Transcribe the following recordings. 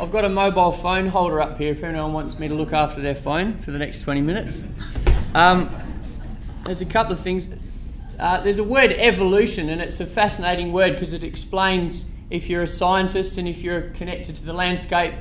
I've got a mobile phone holder up here if anyone wants me to look after their phone for the next 20 minutes. Um, there's a couple of things. Uh, there's a word evolution, and it's a fascinating word because it explains if you're a scientist and if you're connected to the landscape,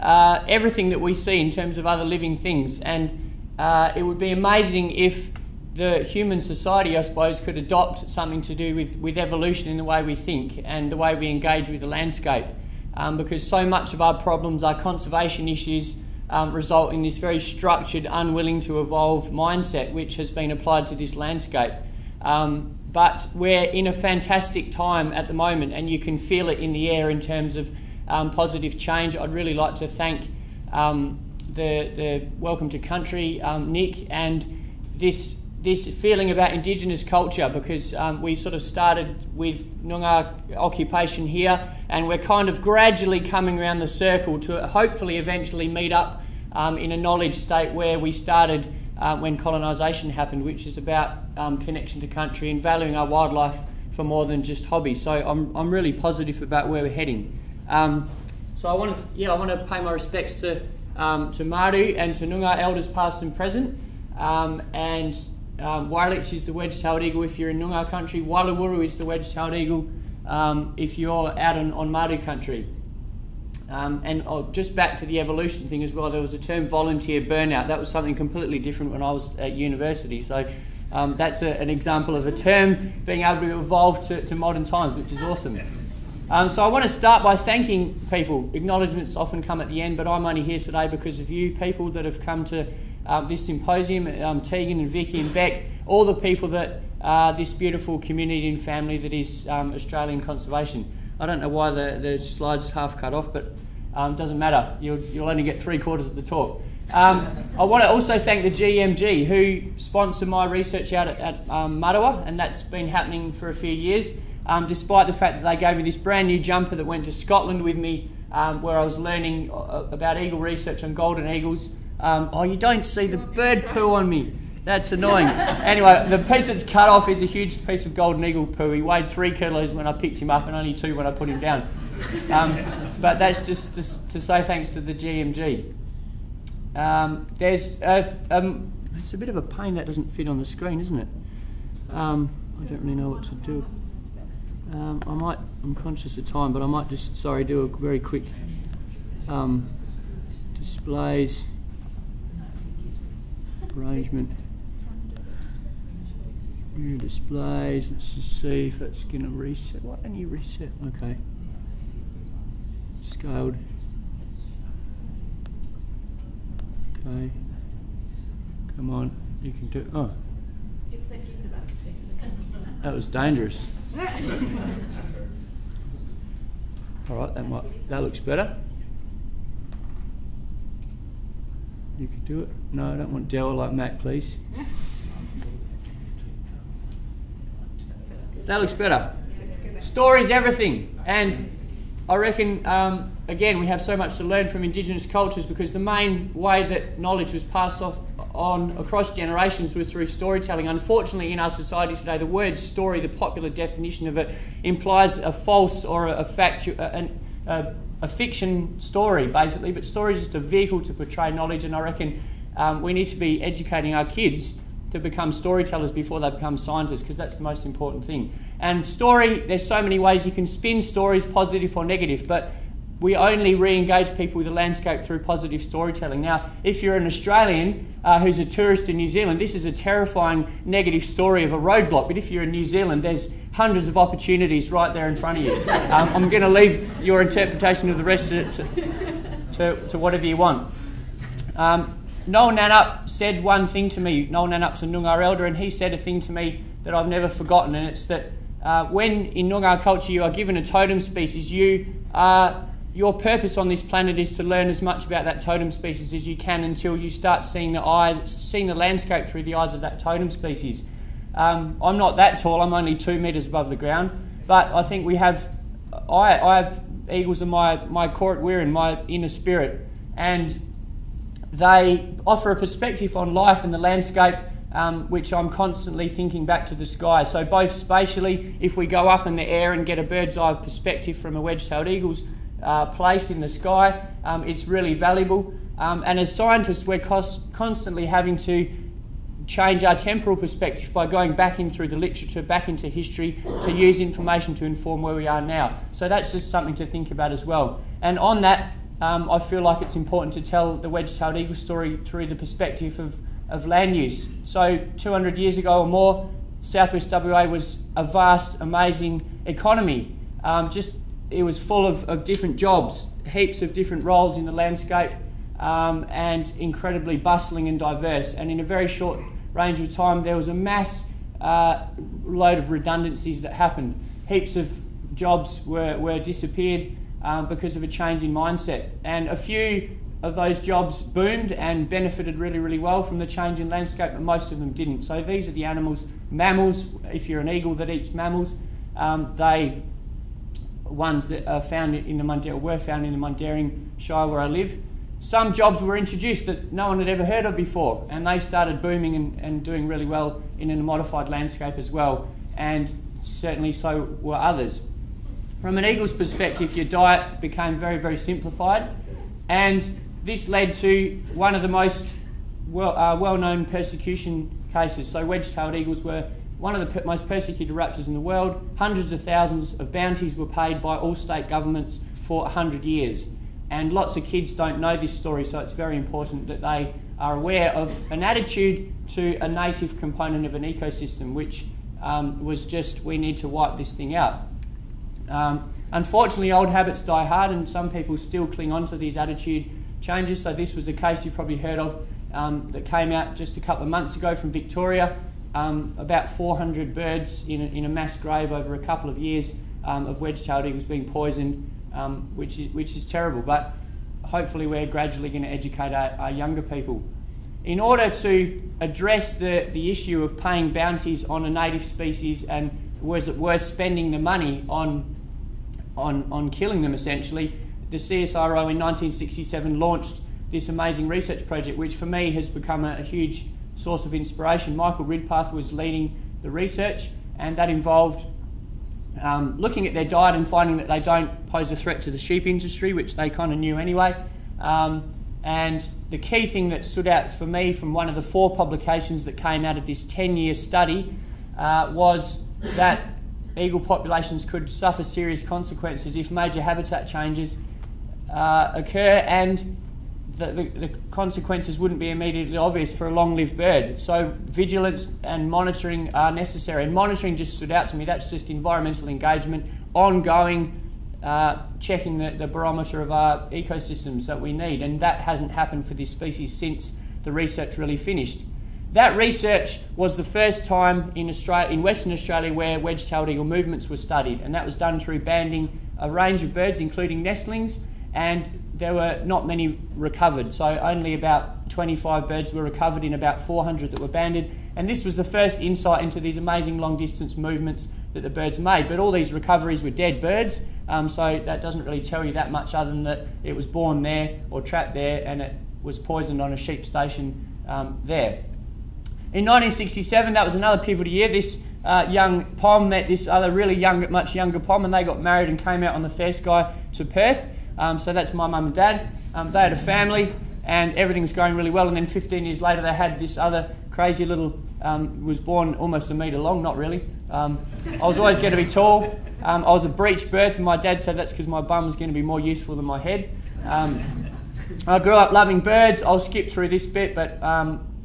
uh, everything that we see in terms of other living things. And uh, it would be amazing if the human society, I suppose, could adopt something to do with, with evolution in the way we think and the way we engage with the landscape um, because so much of our problems, our conservation issues, um, result in this very structured, unwilling to evolve mindset which has been applied to this landscape. Um, but we're in a fantastic time at the moment, and you can feel it in the air in terms of um, positive change. I'd really like to thank um, the, the Welcome to Country, um, Nick, and this this feeling about Indigenous culture because um, we sort of started with Noongar occupation here and we're kind of gradually coming around the circle to hopefully eventually meet up um, in a knowledge state where we started uh, when colonisation happened, which is about um, connection to country and valuing our wildlife for more than just hobby. So I'm, I'm really positive about where we're heading. Um, so I want to yeah I want to pay my respects to um, to Martu and to Noongar elders past and present um, and um, Warlich is the wedge-tailed eagle if you're in Noongar country. Walawuru is the wedge-tailed eagle um, if you're out on, on Martu country. Um, and oh, just back to the evolution thing as well, there was a term volunteer burnout. That was something completely different when I was at university. So um, that's a, an example of a term being able to evolve to, to modern times, which is awesome. Um, so I want to start by thanking people. Acknowledgements often come at the end, but I'm only here today because of you people that have come to um, this symposium, um, Tegan and Vicky and Beck, all the people that uh, this beautiful community and family that is um, Australian conservation. I don't know why the, the slide's half cut off, but um, doesn't matter. You'll, you'll only get three quarters of the talk. Um, I want to also thank the GMG who sponsored my research out at, at um, and that's been happening for a few years. Um, despite the fact that they gave me this brand new jumper that went to Scotland with me, um, where I was learning uh, about eagle research on golden eagles. Um, oh, you don't see the bird poo on me. That's annoying. anyway, the piece that's cut off is a huge piece of golden eagle poo. He weighed three kilos when I picked him up and only two when I put him down. Um, but that's just to, to, say thanks to the GMG. Um, there's a, um, it's a bit of a pain that doesn't fit on the screen, isn't it? Um, I don't really know what to do. Um, I might, I'm conscious of time, but I might just, sorry, do a very quick um, displays arrangement. New displays, let's just see if it's going to reset. Why don't you reset? Okay. Scaled. Okay. Come on, you can do. Oh. That was dangerous. All right, that might that looks better. You could do it. No, I don't want Dell like Mac, please. that looks better. Stories, everything, and I reckon um, again we have so much to learn from Indigenous cultures because the main way that knowledge was passed off on across generations was through storytelling. Unfortunately, in our society today, the word story, the popular definition of it, implies a false or a, a, a, a, fiction story, basically. But story is just a vehicle to portray knowledge, and I reckon um, we need to be educating our kids to become storytellers before they become scientists because that's the most important thing. And story, there's so many ways you can spin stories, positive or negative, but we only re engage people with the landscape through positive storytelling. Now, if you're an Australian uh, who's a tourist in New Zealand, this is a terrifying negative story of a roadblock. But if you're in New Zealand, there's hundreds of opportunities right there in front of you. Um, I'm going to leave your interpretation of the rest of it to, to, to whatever you want. Um, Noel Nannup said one thing to me. Noel Nannup's a Noongar elder, and he said a thing to me that I've never forgotten, and it's that uh, when in Noongar culture you are given a totem species, you are your purpose on this planet is to learn as much about that totem species as you can until you start seeing the eyes, seeing the landscape through the eyes of that totem species. Um, I'm not that tall. I'm only two metres above the ground, but I think we have. I, I have eagles in my my court we're in my inner spirit, and they offer a perspective on life and the landscape. Um, which I'm constantly thinking back to the sky. So, both spatially, if we go up in the air and get a bird's eye perspective from a wedge tailed eagle's uh, place in the sky. Um, it's really valuable. Um, and as scientists, we're constantly having to change our temporal perspective by going back in through the literature, back into history, to use information to inform where we are now. So that's just something to think about as well. And on that, um, I feel like it's important to tell the wedge-tailed eagle story through the perspective of, of land use. So 200 years ago or more, Southwest WA was a vast, amazing economy. Um, just it was full of, of different jobs, heaps of different roles in the landscape, um, and incredibly bustling and diverse. And in a very short range of time, there was a mass uh, load of redundancies that happened. Heaps of jobs were, were disappeared um, because of a change in mindset. And a few of those jobs boomed and benefited really, really well from the change in landscape, but most of them didn't. So these are the animals, mammals, if you're an eagle that eats mammals, um, they ones that are found in the Mundaring, were found in the Mundaring Shire where I live some jobs were introduced that no one had ever heard of before, and they started booming and, and doing really well in a modified landscape as well, and certainly so were others. From an eagle's perspective, your diet became very, very simplified, and this led to one of the most well, uh, well-known persecution cases. So wedge-tailed eagles were one of the most persecuted raptors in the world. Hundreds of thousands of bounties were paid by all state governments for 100 years. And lots of kids don't know this story, so it's very important that they are aware of an attitude to a native component of an ecosystem, which um, was just we need to wipe this thing out. Um, unfortunately, old habits die hard, and some people still cling on to these attitude changes. So, this was a case you've probably heard of um, that came out just a couple of months ago from Victoria. Um, about 400 birds in a, in a, mass grave over a couple of years um, of wedge-tailed eagles being poisoned um, which, is, which is terrible. But hopefully, we're gradually going to educate our, our, younger people. In order to address the, the issue of paying bounties on a native species and was it worth spending the money on, on, on killing them essentially, the CSIRO in 1967 launched this amazing research project, which for me has become a, a huge source of inspiration. Michael Ridpath was leading the research, and that involved um, looking at their diet and finding that they don't pose a threat to the sheep industry, which they kind of knew anyway. Um, and the key thing that stood out for me from one of the four publications that came out of this 10 year study uh, was that eagle populations could suffer serious consequences if major habitat changes uh, occur and the, the, the, consequences wouldn't be immediately obvious for a long-lived bird. So vigilance and monitoring are necessary. And monitoring just stood out to me. That's just environmental engagement, ongoing uh, checking the, the, barometer of our ecosystems that we need. And that hasn't happened for this species since the research really finished. That research was the first time in, Australia, in Western Australia where wedge-tailed eagle movements were studied, and that was done through banding a range of birds, including nestlings, and there were not many recovered. So only about 25 birds were recovered in about 400 that were banded. And this was the first insight into these amazing long distance movements that the birds made. But all these recoveries were dead birds, um, so that doesn't really tell you that much other than that it was born there or trapped there and it was poisoned on a sheep station um, there. In 1967, that was another pivotal year. This uh, young pom met this other really young, much younger pom, and they got married and came out on the Fairsky to Perth. Um, so that's my mum and dad. Um, they had a family and everything was going really well. And then 15 years later, they had this other crazy little, um, was born almost a metre long, not really. Um, I was always going to be tall. Um, I was a breech birth, and my dad said that's because my bum was going to be more useful than my head. Um, I grew up loving birds. I'll skip through this bit, but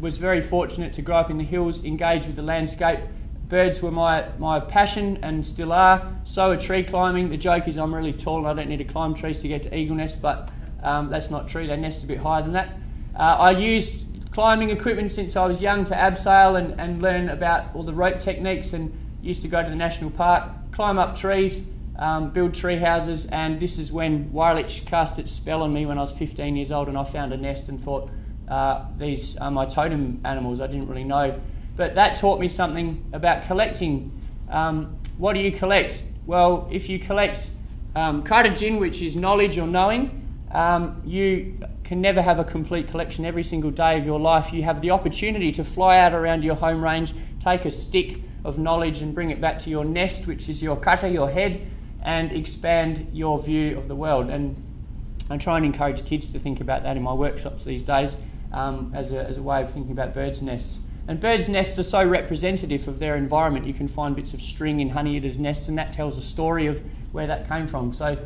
was very fortunate to grow up in the hills, engaged with the landscape, Birds were my, my passion and still are. So are tree climbing. The joke is I'm really tall and I don't need to climb trees to get to eagle nest, but um, that's not true. They nest a bit higher than that. Uh, I used climbing equipment since I was young to abseil and, and learn about all the rope techniques and used to go to the national park, climb up trees, um, build tree houses, and this is when Warlich cast its spell on me when I was 15 years old and I found a nest and thought, uh, these are my totem animals. I didn't really know but that taught me something about collecting. Um, what do you collect? Well, if you collect um, Kartajin, which is knowledge or knowing, um, you can never have a complete collection every single day of your life. You have the opportunity to fly out around your home range, take a stick of knowledge and bring it back to your nest, which is your kata, your head, and expand your view of the world. And I try and encourage kids to think about that in my workshops these days um, as, a, as a way of thinking about birds' nests. And birds' nests are so representative of their environment. You can find bits of string in honey eaters' nests, and that tells a story of where that came from. So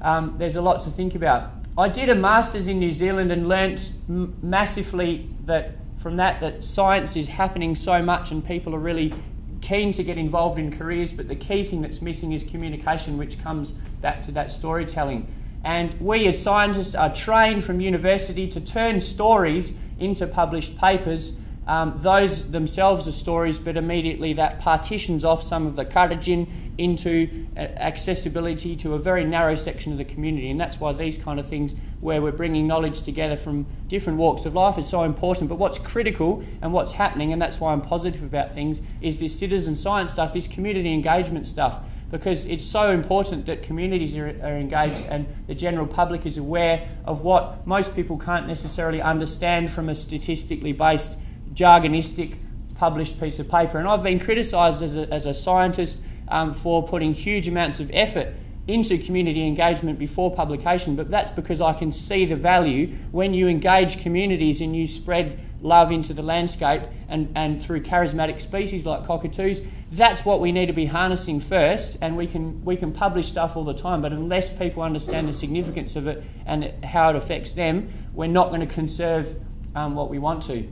um, there's a lot to think about. I did a master's in New Zealand and learnt m- massively that from that that science is happening so much and people are really keen to get involved in careers, but the key thing that's missing is communication, which comes back to that storytelling. And we as scientists are trained from university to turn stories into published papers um, those themselves are stories, but immediately that partitions off some of the Karijin into accessibility to a very narrow section of the community. And that's why these kind of things, where we're bringing knowledge together from different walks of life, is so important. But what's critical and what's happening, and that's why I'm positive about things, is this citizen science stuff, this community engagement stuff. Because it's so important that communities are, are engaged and the general public is aware of what most people can't necessarily understand from a statistically based jargonistic published piece of paper. And I've been criticised as a, as a scientist um, for putting huge amounts of effort into community engagement before publication, but that's because I can see the value when you engage communities and you spread love into the landscape and, and through charismatic species like cockatoos. That's what we need to be harnessing first, and we can, we can publish stuff all the time, but unless people understand the significance of it and how it affects them, we're not going to conserve um, what we want to.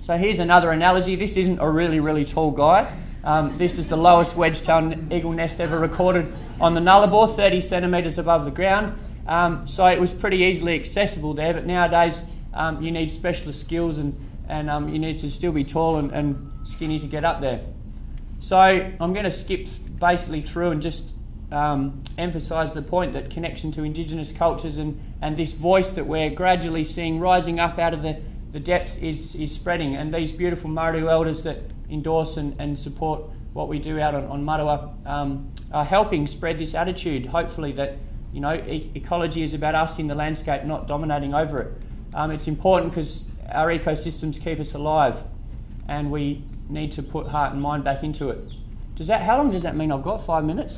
So here's another analogy. This isn't a really, really tall guy. Um, this is the lowest wedge-tailed eagle nest ever recorded on the Nullarbor, 30 centimetres above the ground. Um, so it was pretty easily accessible there, but nowadays um, you need specialist skills and, and um, you need to still be tall and, and skinny to get up there. So I'm going to skip basically through and just um, emphasise the point that connection to Indigenous cultures and, and this voice that we're gradually seeing rising up out of the the depth is, is spreading. And these beautiful Martu elders that endorse and, and support what we do out on, on Matuwa um, are helping spread this attitude, hopefully, that you know, e- ecology is about us in the landscape, not dominating over it. Um, it's important because our ecosystems keep us alive and we need to put heart and mind back into it. Does that, how long does that mean I've got? Five minutes?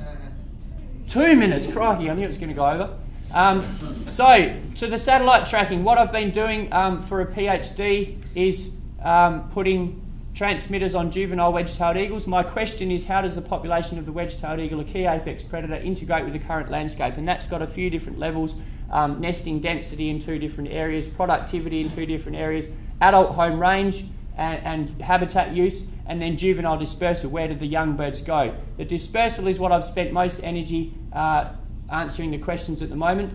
Two minutes, crikey, I knew it was going to go over. Um, so, to the satellite tracking, what I've been doing um, for a PhD is um, putting transmitters on juvenile wedge-tailed eagles. My question is, how does the population of the wedge-tailed eagle, a key apex predator, integrate with the current landscape? And that's got a few different levels, um, nesting density in two different areas, productivity in two different areas, adult home range, and, and, habitat use, and then juvenile dispersal. Where did the young birds go? The dispersal is what I've spent most energy uh, answering the questions at the moment.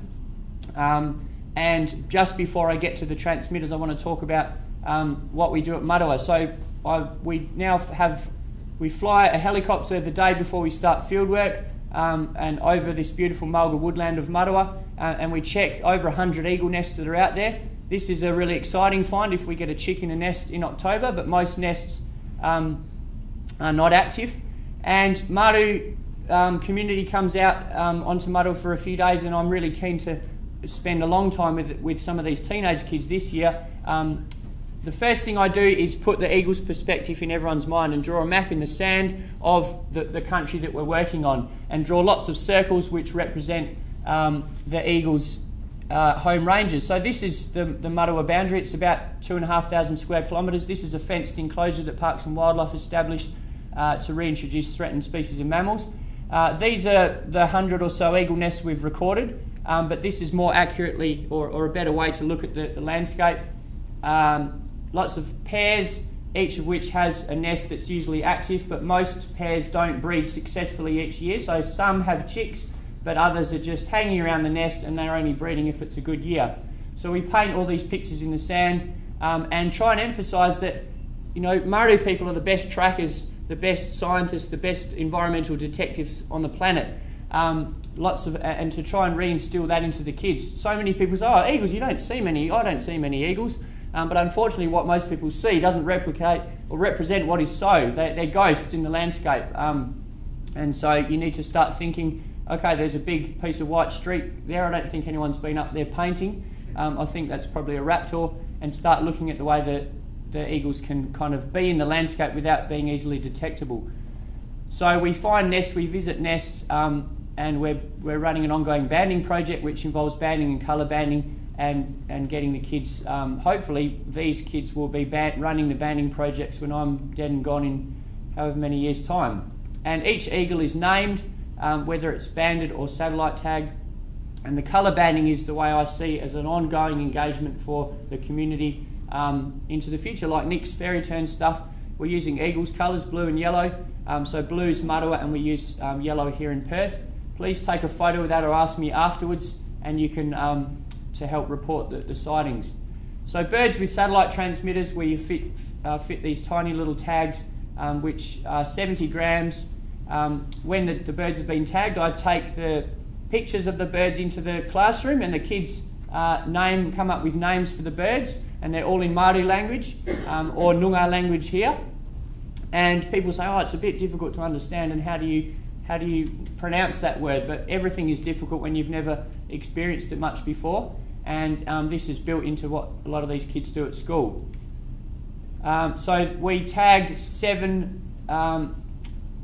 Um, and just before I get to the transmitters, I want to talk about um, what we do at Matuwa. So I, we now have we fly a helicopter the day before we start fieldwork um, and over this beautiful mulga woodland of Matuwa, uh, and we check over 100 eagle nests that are out there. This is a really exciting find if we get a chick in a nest in October, but most nests um, are not active. And Martu um, community comes out um, onto Matuwa for a few days, and I'm really keen to spend a long time with, with some of these teenage kids this year. Um, the first thing I do is put the eagle's perspective in everyone's mind and draw a map in the sand of the, the country that we're working on and draw lots of circles which represent um, the eagle's uh, home ranges. So this is the, the Matuwa boundary. It's about 2,500 square kilometres. This is a fenced enclosure that Parks and Wildlife established uh, to reintroduce threatened species of mammals. Uh, these are the 100 or so eagle nests we've recorded, um, but this is more accurately or, or, a better way to look at the, the landscape. Um, lots of pairs, each of which has a nest that's usually active, but most pairs don't breed successfully each year. So some have chicks, but others are just hanging around the nest and they're only breeding if it's a good year. So we paint all these pictures in the sand um, and try and emphasise that, you know, Martu people are the best trackers the best scientists, the best environmental detectives on the planet. Um, lots of and to try and reinstill that into the kids. So many people say, "Oh, eagles! You don't see many. I don't see many eagles." Um, but unfortunately, what most people see doesn't replicate or represent what is so. They're, they're ghosts in the landscape. Um, and so you need to start thinking, okay, there's a big piece of white streak there. I don't think anyone's been up there painting. Um, I think that's probably a raptor. And start looking at the way that the eagles can kind of be in the landscape without being easily detectable. So we find nests, we visit nests, um, and we're, we're running an ongoing banding project which involves banding and colour banding and, and getting the kids, um, hopefully, these kids will be band, running the banding projects when I'm dead and gone in however many years' time. And each eagle is named, um, whether it's banded or satellite tagged. And the colour banding is the way I see as an ongoing engagement for the community um, into the future. Like Nick's fairy tern stuff, we're using Eagles colours, blue and yellow. Um, so blue's Matuwa and we use um, yellow here in Perth. Please take a photo of that or ask me afterwards and you can um, to help report the, the, sightings. So birds with satellite transmitters where you fit, uh, fit these tiny little tags um, which are 70 grams. When the, the, birds have been tagged, I take the pictures of the birds into the classroom and the kids uh, name come up with names for the birds and they're all in Martu language um, or Noongar language here. And people say, oh, it's a bit difficult to understand and how do you how do you pronounce that word? But everything is difficult when you've never experienced it much before. And um, this is built into what a lot of these kids do at school. Um, so we tagged seven um,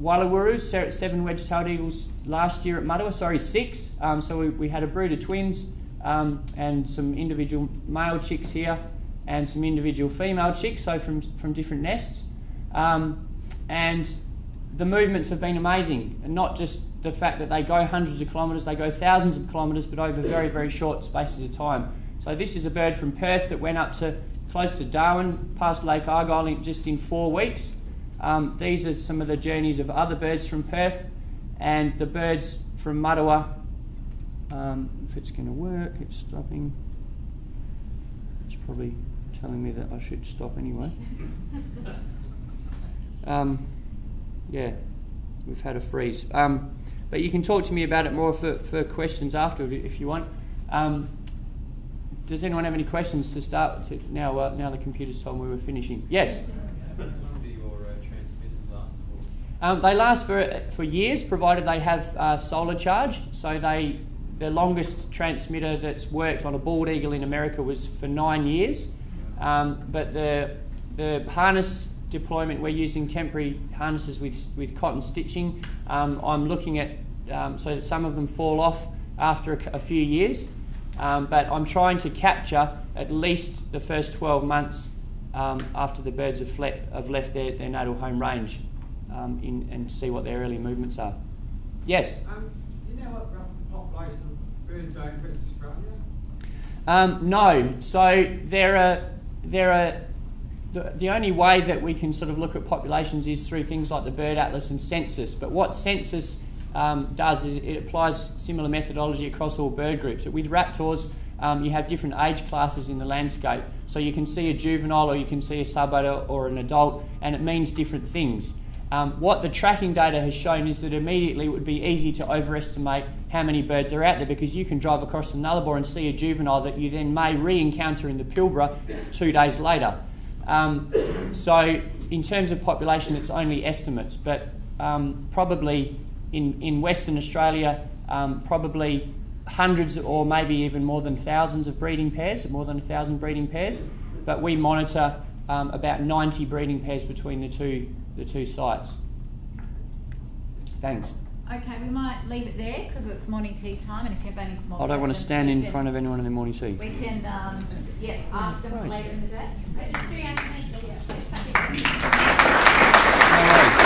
Walawurus, seven wedge-tailed eagles last year at Matuwa, sorry, six. Um, so we, we, had a brood of twins um, and some individual male chicks here and some individual female chicks, so from, from different nests. Um, and the movements have been amazing, and not just the fact that they go hundreds of kilometres, they go thousands of kilometres, but over very, very short spaces of time. So this is a bird from Perth that went up to close to Darwin, past Lake Argyle in, just in four weeks. Um, these are some of the journeys of other birds from Perth, and the birds from Matuwa. Um, if it's going to work, it's stopping. It's probably telling me that I should stop anyway. Um, yeah, we've had a freeze. Um, but you can talk to me about it more for, for questions after if you want. Um, does anyone have any questions to start? To, now, uh, now the computer's told me we were finishing. Yes. Um, they last for, for years, provided they have uh, solar charge. So they, the longest transmitter that's worked on a bald eagle in America was for nine years. Um, but the, the harness deployment, we're using temporary harnesses with, with cotton stitching. Um, I'm looking at um, so that some of them fall off after a, a few years, um, but I'm trying to capture at least the first 12 months um, after the birds have, have left their, their natal home range um, in, and see what their early movements are. Yes? Um, you know what population Australia? no. So there are, there are the, the only way that we can sort of look at populations is through things like the bird atlas and census. But what census um, does is it applies similar methodology across all bird groups. But with raptors, um, you have different age classes in the landscape. So you can see a juvenile or you can see a subadult or an adult, and it means different things. Um, what the tracking data has shown is that immediately it would be easy to overestimate how many birds are out there because you can drive across the Nullarbor and see a juvenile that you then may re encounter in the Pilbara two days later. Um, so, in terms of population, it's only estimates, but um, probably in, in Western Australia, um, probably hundreds or maybe even more than thousands of breeding pairs, more than a thousand breeding pairs. But we monitor um, about 90 breeding pairs between the two, the two sites. Thanks. Okay, we might leave it there because it's morning tea time, and if you have any more I don't want to stand in front of anyone in the morning tea. We can, um, yeah, ask them later in the day. No worries.